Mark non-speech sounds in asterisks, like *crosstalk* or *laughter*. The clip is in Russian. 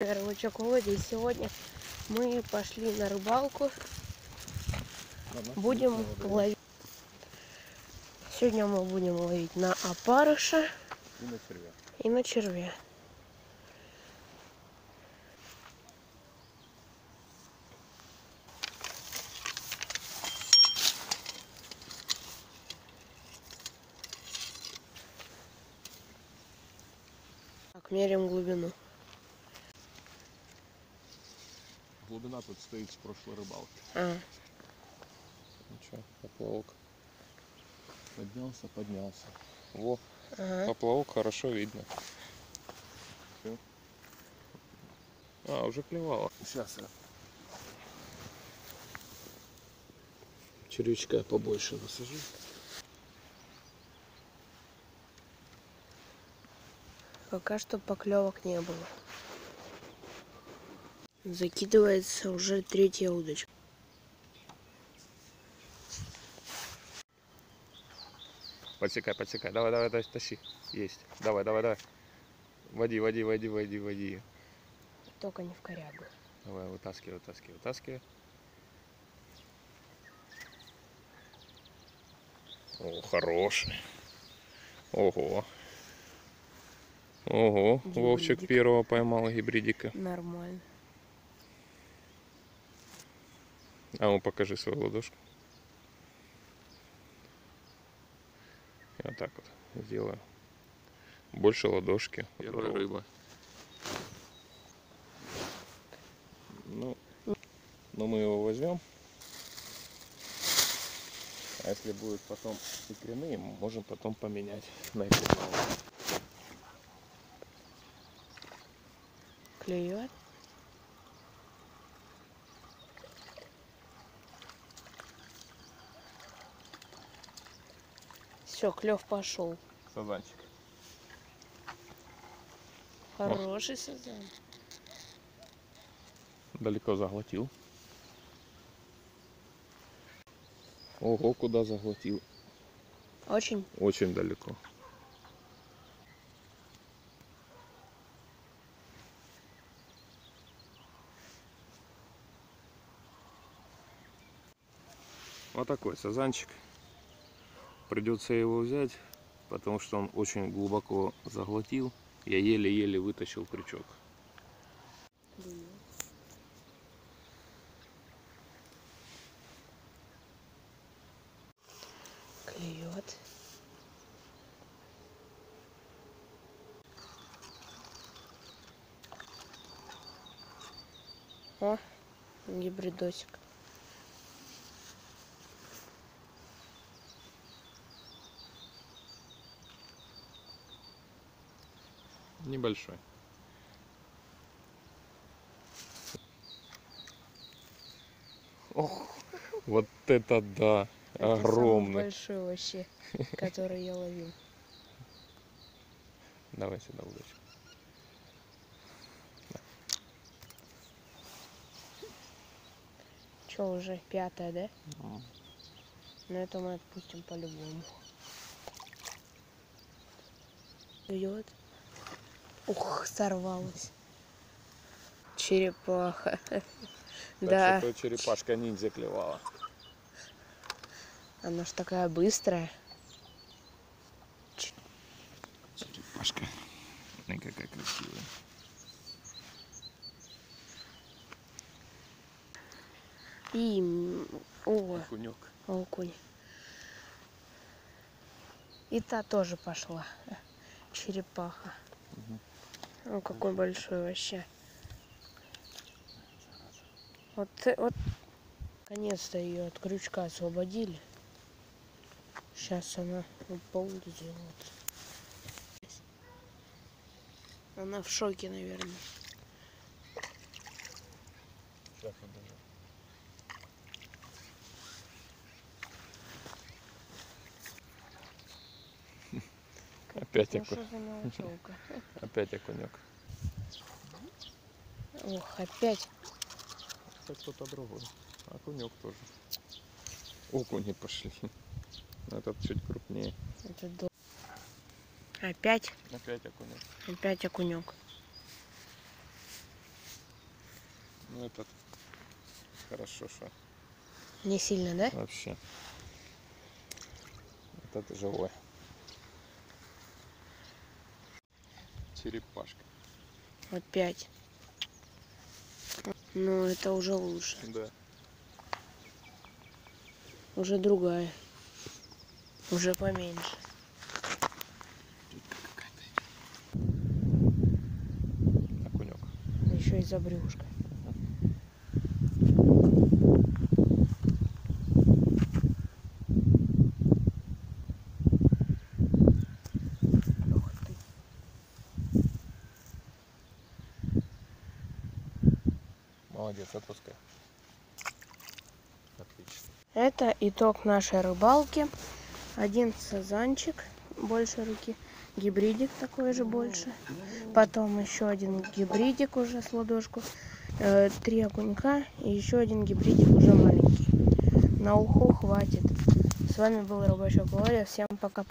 Рыбачок Володя, и сегодня мы пошли на рыбалку. Будем ловить. Сегодня мы будем ловить на опарыша И на червя. и на червя. Так, меряем глубину. Глубина тут стоит с прошлой рыбалки. А, Ну что, поплавок. Поднялся, поднялся. Во, ага. поплавок хорошо видно. Всё. А, уже клевало. Сейчас я червячка побольше насажу. Пока что поклевок не было. Закидывается уже третья удочка. Подсекай, подсекай. Давай, давай, давай, тащи. Есть. Давай, давай, давай. Води, води, води, води, води. Только не в корягу. Давай, вытаскивай, вытаскивай, вытаскивай. О, хороший. Ого. Ого, Вовчик Гибридик. первого поймал гибридика. Нормально. А ну покажи свою ладошку. Я вот так вот сделаю. Больше ладошки. Первая рыба. Ну, но мы его возьмем. А если будет потом икряные, можем потом поменять на икряного. Клюет. Все, клев пошел. Сазанчик. Хороший сазан. Далеко заглотил. Ого, куда заглотил. Очень. Очень далеко. Вот такой сазанчик. Придется его взять, потому что он очень глубоко заглотил. Я еле-еле вытащил крючок. Клюет. О, гибридосик. Небольшой. Ох, вот это да! Это самый Огромный. большой вообще, *laughs* который я ловил. Давай сюда удочку. Че, уже пятая, да? Ну это мы отпустим по-любому. Идет. Ух, сорвалась. Черепаха. Да, Так что то черепашка ниндзя клевала. она ж такая быстрая. Черепашка. Ой, какая красивая. И... О, Кунек. окунь. И та тоже пошла. Черепаха. О, какой большой вообще. Вот, вот наконец-то ее от крючка освободили. Сейчас она уползет. Она в шоке, наверное. Сейчас Опять Ну *laughs* мелочевка? Опять окунек. Ох, опять. Это кто-то другой. Окунек тоже. Окуни пошли. *laughs* Этот чуть крупнее. Это до... Опять, Опять окунек. опять окунек. Ну этот хорошо, что Не сильно, да? вообще. Вот это живой. Черепашка. Вот пять. Ну, это уже лучше. Да. Уже другая. Уже поменьше. Окунек. Еще и за брюшко. Ух ты. Молодец, отпускай. Отлично. Это итог нашей рыбалки. Один сазанчик больше руки. Гибридик такой же больше. Потом еще один гибридик уже с ладошку. Э, Три окунька и еще один гибридик уже маленький. На уху хватит. С вами был Рыбачок Володя. Всем пока.